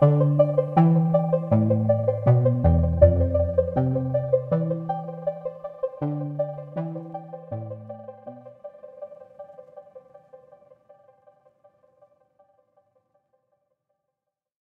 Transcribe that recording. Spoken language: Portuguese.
Música